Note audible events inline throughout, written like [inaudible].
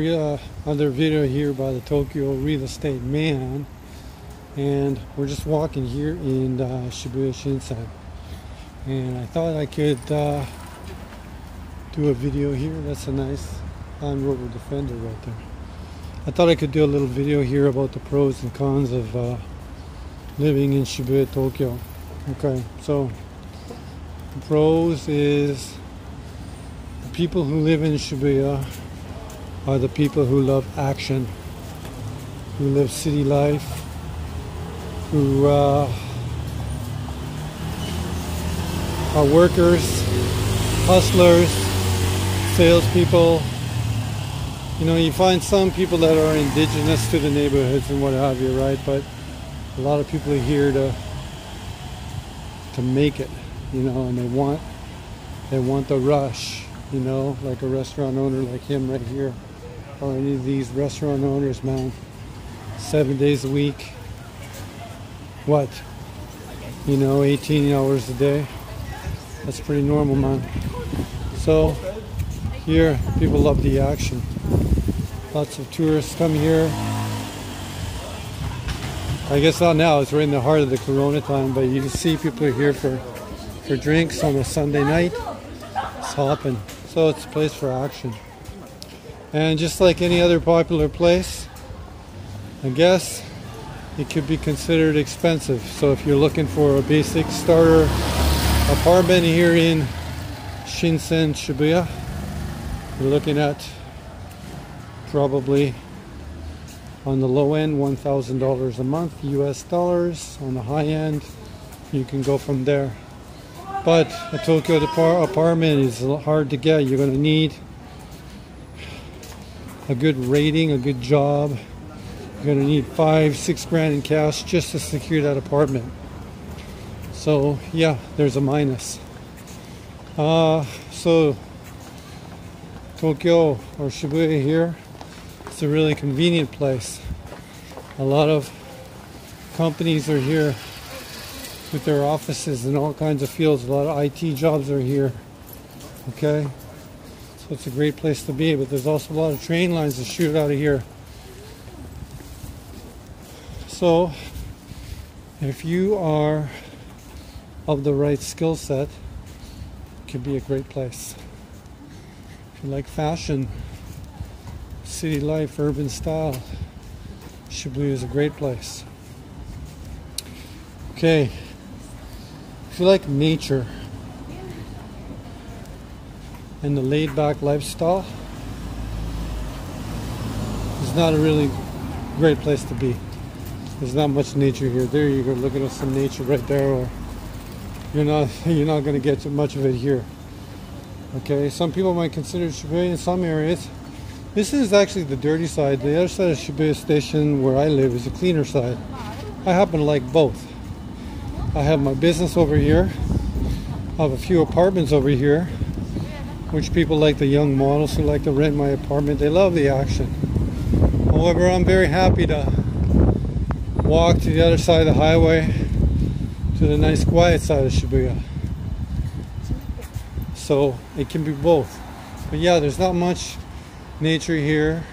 Uh, another video here by the Tokyo Real Estate Man, and we're just walking here in uh, Shibuya Shinsen, and I thought I could uh, do a video here. That's a nice Land Rover Defender right there. I thought I could do a little video here about the pros and cons of uh, living in Shibuya, Tokyo. Okay, so the pros is the people who live in Shibuya are the people who love action, who live city life, who uh, are workers, hustlers, salespeople. You know, you find some people that are indigenous to the neighborhoods and what have you, right? But a lot of people are here to to make it, you know, and they want they want the rush, you know, like a restaurant owner like him right here or any of these restaurant owners, man. Seven days a week. What? You know, 18 hours a day. That's pretty normal, man. So, here, people love the action. Lots of tourists come here. I guess not now, it's right in the heart of the corona time, but you can see people are here for, for drinks on a Sunday night. It's hopping. So it's a place for action. And just like any other popular place, I guess it could be considered expensive. So if you're looking for a basic starter apartment here in Shinsen, Shibuya, you're looking at probably on the low end $1,000 a month US dollars. On the high end, you can go from there. But a Tokyo apartment is hard to get. You're going to need a good rating, a good job. You're going to need five, six grand in cash just to secure that apartment. So, yeah, there's a minus. Uh, so, Tokyo or Shibuya here, it's a really convenient place. A lot of companies are here with their offices in all kinds of fields. A lot of IT jobs are here. Okay? So it's a great place to be, but there's also a lot of train lines that shoot out of here. So if you are of the right skill set, it can be a great place. If you like fashion, city life, urban style, Shibuya is a great place. Okay, if you like nature, and the laid back lifestyle is not a really great place to be. There's not much nature here. There you go, looking at some nature right there, or you're not [laughs] you're not going to get much of it here. Okay, some people might consider Shibuya in some areas. This is actually the dirty side. The other side of Shibuya Station, where I live, is the cleaner side. I happen to like both. I have my business over here. I have a few apartments over here which people like the young models who like to rent my apartment. They love the action. However, I'm very happy to walk to the other side of the highway to the nice quiet side of Shibuya. So it can be both. But yeah, there's not much nature here.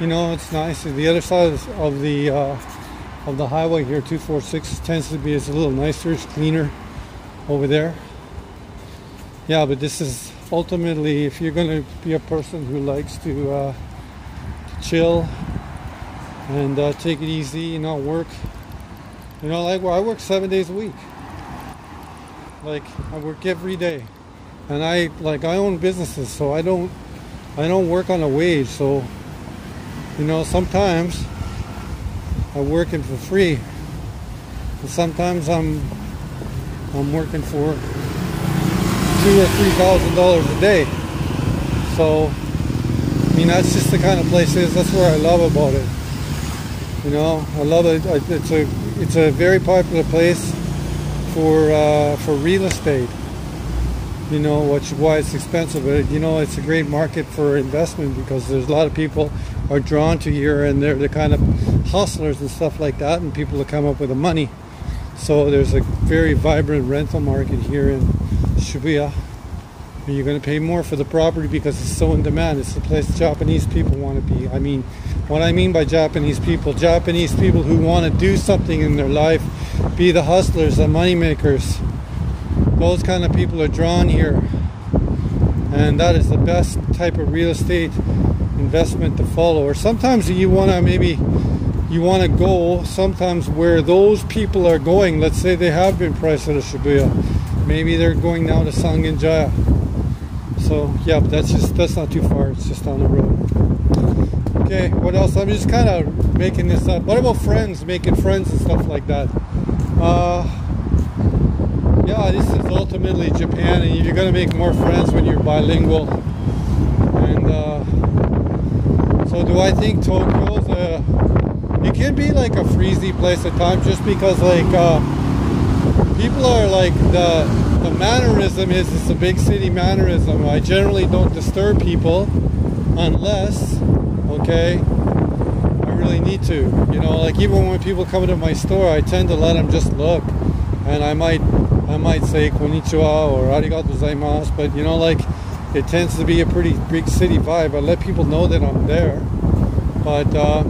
You know, it's nice. The other side of the uh, of the highway here, 246, tends to be it's a little nicer, it's cleaner over there yeah, but this is ultimately if you're going to be a person who likes to, uh, chill and uh, take it easy and not work. You know, like well, I work seven days a week. Like I work every day, and I like I own businesses, so I don't I don't work on a wage. So you know, sometimes I'm working for free, and sometimes I'm I'm working for two or three thousand dollars a day. So, I mean, that's just the kind of place. That's what I love about it. You know, I love it. It's a it's a very popular place for uh, for real estate. You know, which why it's expensive. But you know, it's a great market for investment because there's a lot of people are drawn to here, and they're the kind of hustlers and stuff like that, and people that come up with the money. So there's a very vibrant rental market here in Shibuya. But you're going to pay more for the property because it's so in demand. It's the place Japanese people want to be. I mean, what I mean by Japanese people, Japanese people who want to do something in their life, be the hustlers, the money makers. Those kind of people are drawn here. And that is the best type of real estate investment to follow. Or sometimes you want to maybe you want to go sometimes where those people are going. Let's say they have been priced at a Shibuya. Maybe they're going now to Sangenjaya. So yeah, that's just that's not too far. It's just on the road. Okay, what else? I'm just kind of making this up. What about friends? Making friends and stuff like that. Uh, yeah, this is ultimately Japan, and you're gonna make more friends when you're bilingual. And uh, so, do I think Tokyo's a? It can be like a freezy place at times, just because like uh, people are like the the mannerism is it's a big city mannerism. I generally don't disturb people unless, okay, I really need to. You know, like even when people come into my store, I tend to let them just look, and I might I might say konnichiwa or arigato gozaimasu, but you know, like it tends to be a pretty big city vibe. I let people know that I'm there, but uh,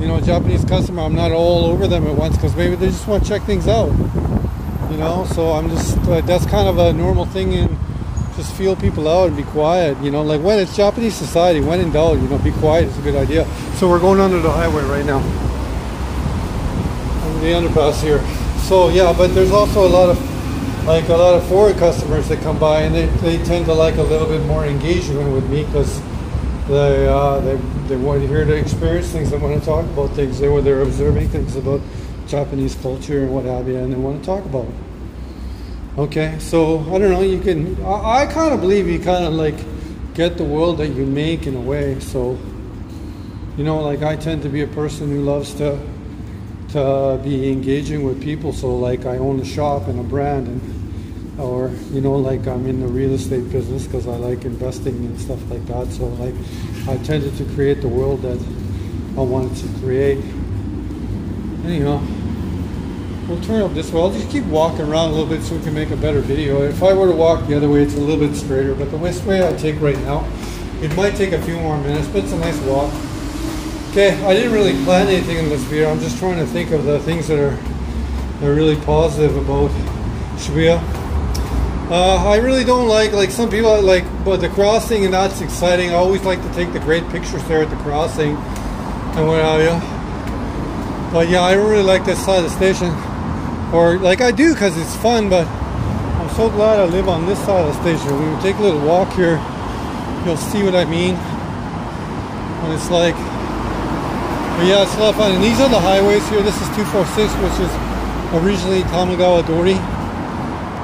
you know, Japanese customer, I'm not all over them at once because maybe they just want to check things out. You know, so I'm just uh, that's kind of a normal thing in just feel people out and be quiet. You know, like when it's Japanese society, when in doubt, you know, be quiet is a good idea. So we're going under the highway right now, under the underpass here so yeah, but there's also a lot of like a lot of foreign customers that come by, and they, they tend to like a little bit more engagement with me because they uh, they they want to hear to experience things. They want to talk about things. They were they're observing things about Japanese culture and what have you, and they want to talk about. Okay, so I don't know. You can I, I kind of believe you kind of like get the world that you make in a way. So you know, like I tend to be a person who loves to to be engaging with people. So like I own a shop and a brand and or you know like I'm in the real estate business because I like investing and stuff like that. So like I tended to create the world that I wanted to create. Anyhow, we'll turn up this way. I'll just keep walking around a little bit so we can make a better video. If I were to walk the other way, it's a little bit straighter, but the west way I take right now, it might take a few more minutes, but it's a nice walk. Okay, I didn't really plan anything in this video. I'm just trying to think of the things that are, that are really positive about Shibuya. Uh, I really don't like, like some people like, but the crossing and that's exciting. I always like to take the great pictures there at the crossing and what have you. But yeah, I really like this side of the station. Or like I do because it's fun, but I'm so glad I live on this side of the station. When we take a little walk here, you'll see what I mean. When it's like but yeah, it's a lot of fun. And these are the highways here. This is 246, which is originally Tamagawa Dori.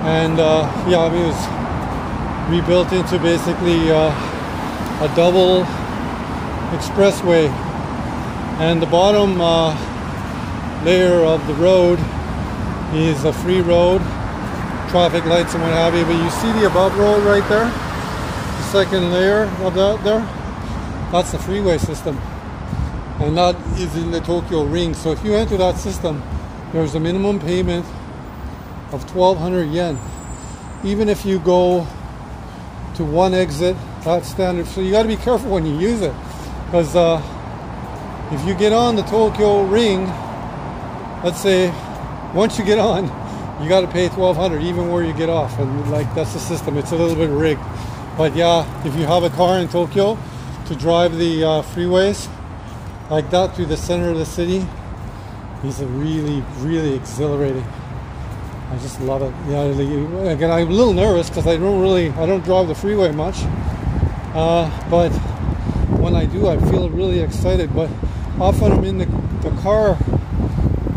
And uh, yeah, I mean, it was rebuilt into basically uh, a double expressway. And the bottom uh, layer of the road is a free road, traffic lights and what have you. But you see the above road right there? The second layer of that there? That's the freeway system and that is in the Tokyo ring. So if you enter that system, there's a minimum payment of 1200 yen. Even if you go to one exit, that's standard. So you got to be careful when you use it, because uh, if you get on the Tokyo ring, let's say once you get on, you got to pay 1200 even where you get off, and like that's the system. It's a little bit rigged, but yeah, if you have a car in Tokyo to drive the uh, freeways like that through the center of the city is really, really exhilarating. I just love it. Yeah, again, I'm a little nervous because I don't really, I don't drive the freeway much. Uh, but when I do, I feel really excited. But often I'm in the, the car,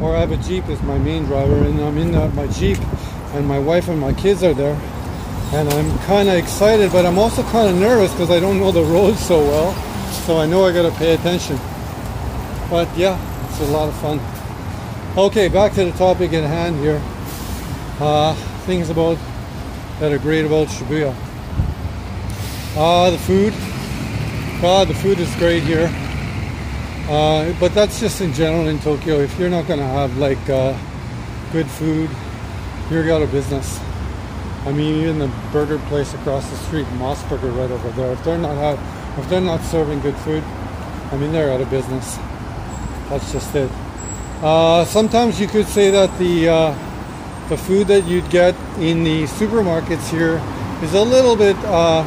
or I have a Jeep as my main driver, and I'm in the, my Jeep, and my wife and my kids are there. And I'm kind of excited, but I'm also kind of nervous because I don't know the roads so well. So I know I got to pay attention. But yeah, it's a lot of fun. Okay, back to the topic at hand here. Uh, things about that are great about Shibuya. Uh, the food. God, the food is great here. Uh, but that's just in general in Tokyo. If you're not going to have like uh, good food, you're out of business. I mean, even the burger place across the street, MOS Burger, right over there. If they're not have, if they're not serving good food, I mean, they're out of business. That's just it. Uh, sometimes you could say that the uh, the food that you'd get in the supermarkets here is a little bit uh,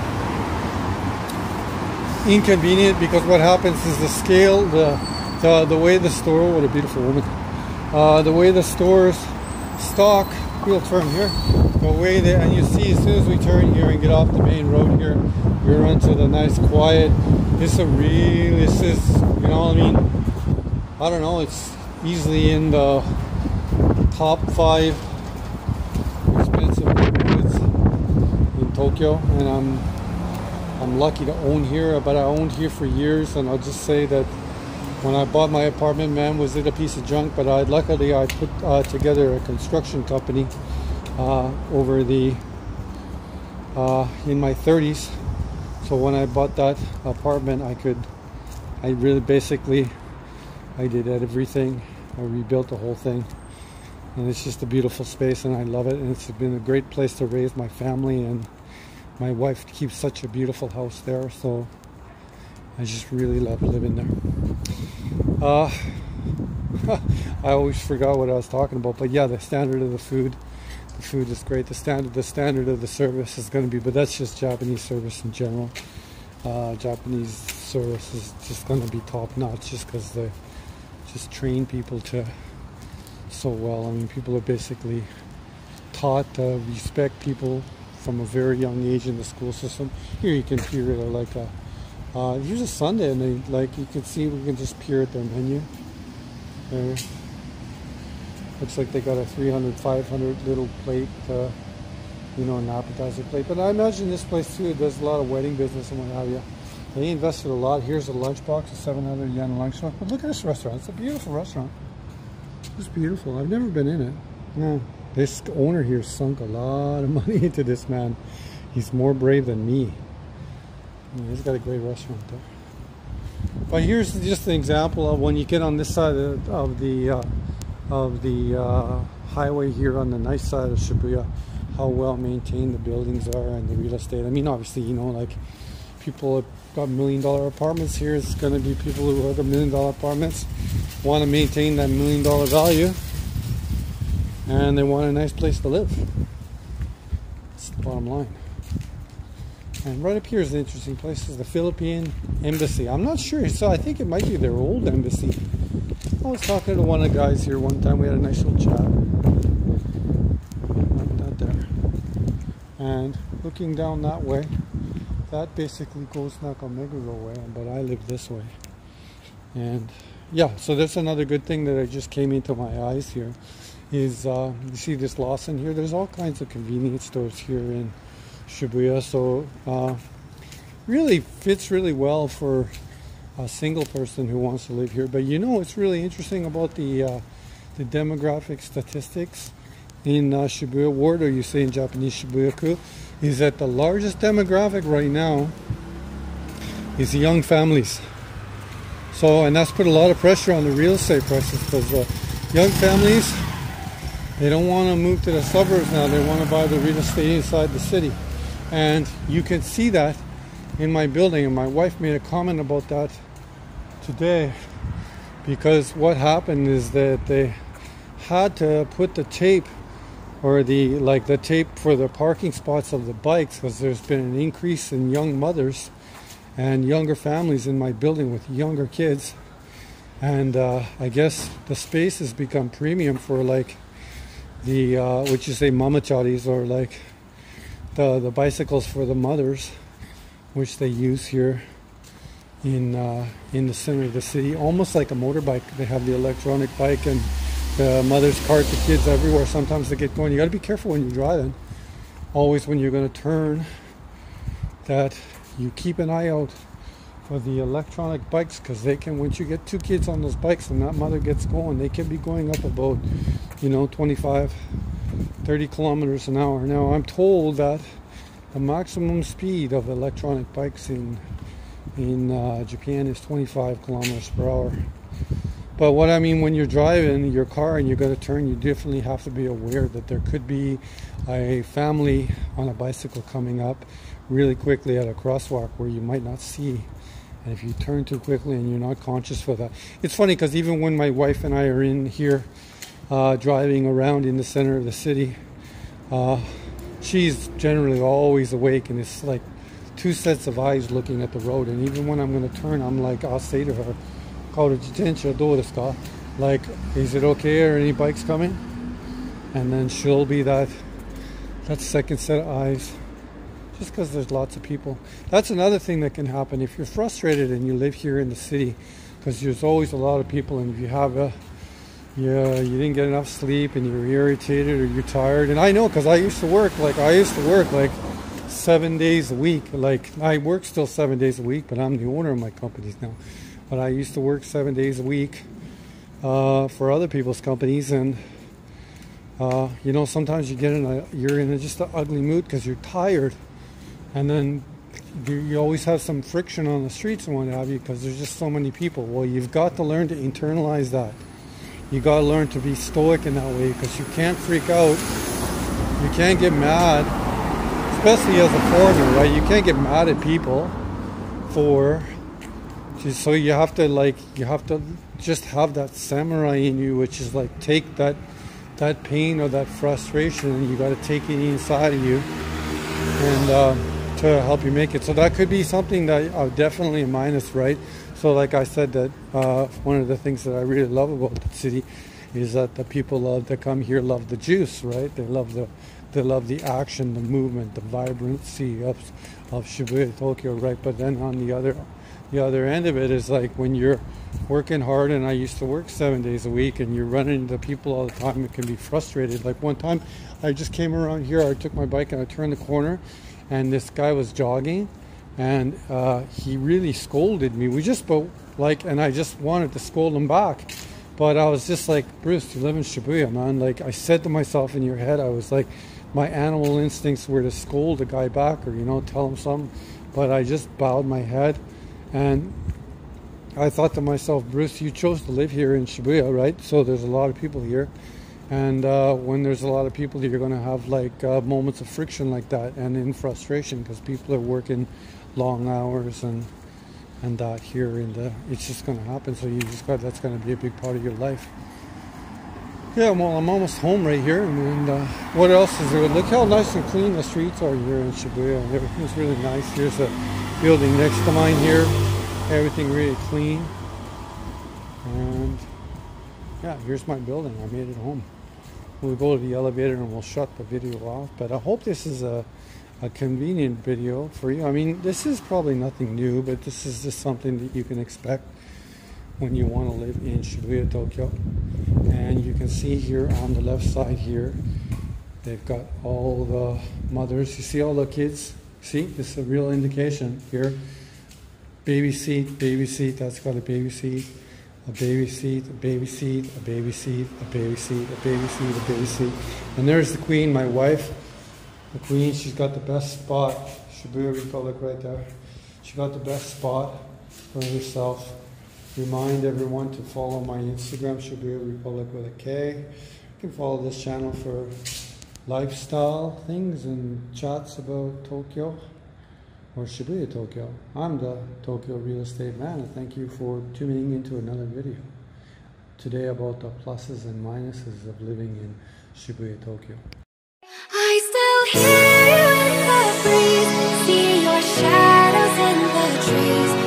inconvenient because what happens is the scale, the the, the way the store, what a beautiful woman, uh, the way the stores stock, we'll turn here, the way that, and you see as soon as we turn here and get off the main road here, we're into the nice quiet, this is a real, this is, you know what I mean, I don't know, it's easily in the top five expensive neighborhoods in Tokyo, and I'm I'm lucky to own here. But I owned here for years, and I'll just say that when I bought my apartment, man, was it a piece of junk? But I luckily I put uh, together a construction company uh, over the uh, in my 30s. So when I bought that apartment, I could I really basically I did everything I rebuilt the whole thing. And it's just a beautiful space and I love it. And it's been a great place to raise my family and my wife keeps such a beautiful house there. So I just really love living there. Uh, [laughs] I always forgot what I was talking about, but yeah, the standard of the food, the food is great. The standard, the standard of the service is going to be, but that's just Japanese service in general. Uh, Japanese service is just going to be top notch, just because they just train people to so well. I mean, people are basically taught to respect people from a very young age in the school system. Here you can peer at like a, uh, here's a Sunday and they, like you can see we can just peer at their menu. There. Looks like they got a 300, 500 little plate, uh, you know, an appetizer plate. But I imagine this place too does a lot of wedding business and what have you. They invested a lot. Here's a lunchbox, a 700 yen lunchbox. But look at this restaurant. It's a beautiful restaurant. It's beautiful. I've never been in it. Yeah. This owner here sunk a lot of [laughs] money into this man. He's more brave than me. He's got a great restaurant there. But here's just an example of when you get on this side of, of the uh, of the uh, highway here on the nice side of Shibuya, how well maintained the buildings are and the real estate. I mean, obviously, you know, like people have got million dollar apartments here. It's going to be people who have a million dollar apartments want to maintain that million dollar value and they want a nice place to live. That's the bottom line. And right up here is an interesting place. Is the Philippine Embassy. I'm not sure. So I think it might be their old embassy. I was talking to one of the guys here one time. We had a nice little chat. That there. And looking down that way, that basically goes Nakameguro way, but I live this way. And yeah, so that's another good thing that I just came into my eyes here is uh, you see this Lawson here. There's all kinds of convenience stores here in Shibuya, so uh, really fits really well for a single person who wants to live here. But you know, it's really interesting about the uh, the demographic statistics in uh, Shibuya Ward, or you say in Japanese Shibuya-ku, is that the largest demographic right now is young families. So, and that's put a lot of pressure on the real estate prices because uh, young families, they don't want to move to the suburbs now. They want to buy the real estate inside the city. And you can see that in my building. And my wife made a comment about that today because what happened is that they had to put the tape or the like the tape for the parking spots of the bikes because there's been an increase in young mothers and younger families in my building with younger kids and uh, I guess the space has become premium for like the uh, what you say mamacharis or like the the bicycles for the mothers which they use here in uh, in the center of the city almost like a motorbike they have the electronic bike and the mothers cart the kids everywhere. Sometimes they get going. You got to be careful when you're driving. Always when you're going to turn, that you keep an eye out for the electronic bikes because they can. Once you get two kids on those bikes and that mother gets going, they can be going up about, you know, 25, 30 kilometers an hour. Now I'm told that the maximum speed of electronic bikes in in uh, Japan is 25 kilometers per hour. But what I mean when you're driving your car and you're going to turn, you definitely have to be aware that there could be a family on a bicycle coming up really quickly at a crosswalk where you might not see. And if you turn too quickly and you're not conscious for that, it's funny because even when my wife and I are in here uh, driving around in the center of the city, uh, she's generally always awake and it's like two sets of eyes looking at the road. And even when I'm going to turn, I'm like, I'll say to her, like, is it okay? Are any bikes coming? And then she'll be that that second set of eyes just because there's lots of people. That's another thing that can happen if you're frustrated and you live here in the city because there's always a lot of people and if you have a yeah, you didn't get enough sleep and you're irritated or you're tired. And I know because I used to work like I used to work like seven days a week. Like I work still seven days a week, but I'm the owner of my companies now. But I used to work seven days a week uh, for other people's companies, and uh, you know sometimes you get in a you're in a, just an ugly mood because you're tired, and then you, you always have some friction on the streets and what have you because there's just so many people. Well, you've got to learn to internalize that you got to learn to be stoic in that way because you can't freak out. You can't get mad, especially as a foreigner, right? You can't get mad at people for. So you have to like you have to just have that samurai in you, which is like take that that pain or that frustration, and you got to take it inside of you, and uh, to help you make it. So that could be something that uh, definitely a minus, right? So, like I said, that uh, one of the things that I really love about the city is that the people love, that come here love the juice, right? They love the they love the action, the movement, the vibrancy of of Shibuya, Tokyo, right? But then on the other the other end of it is like when you're working hard, and I used to work seven days a week, and you're running into people all the time. It can be frustrated. Like one time, I just came around here. I took my bike and I turned the corner, and this guy was jogging and uh, he really scolded me. We just spoke like, and I just wanted to scold him back, but I was just like, Bruce, you live in Shibuya, man. Like I said to myself in your head, I was like, my animal instincts were to scold the guy back or you know tell him something, but I just bowed my head, and I thought to myself, Bruce, you chose to live here in Shibuya, right? So there's a lot of people here. And uh, when there's a lot of people, you're going to have like uh, moments of friction like that and in frustration because people are working long hours and and that here and it's just going to happen. So you just got that's going to be a big part of your life. Yeah well i'm almost home right here and uh, what else is there? Look how nice and clean the streets are here in shibuya. Everything's really nice. Here's a building next to mine here. Everything really clean. And yeah here's my building. I made it home. We'll go to the elevator and we'll shut the video off but i hope this is a a convenient video for you. I mean, this is probably nothing new, but this is just something that you can expect when you want to live in Shibuya, Tokyo. And you can see here on the left side here, they've got all the mothers. You see all the kids? See, this is a real indication here. Baby seat, baby seat, that's got a baby seat, a baby seat, a baby seat, a baby seat, a baby seat, a baby seat, a baby seat. And there's the queen, my wife. The queen, she's got the best spot. Shibuya Republik right there. She got the best spot for herself. Remind everyone to follow my Instagram, Shibuya Republik with a K. You can follow this channel for lifestyle things and chats about Tokyo or Shibuya, Tokyo. I'm the Tokyo real estate man and thank you for tuning into another video. Today about the pluses and minuses of living in Shibuya, Tokyo. shadows in the trees.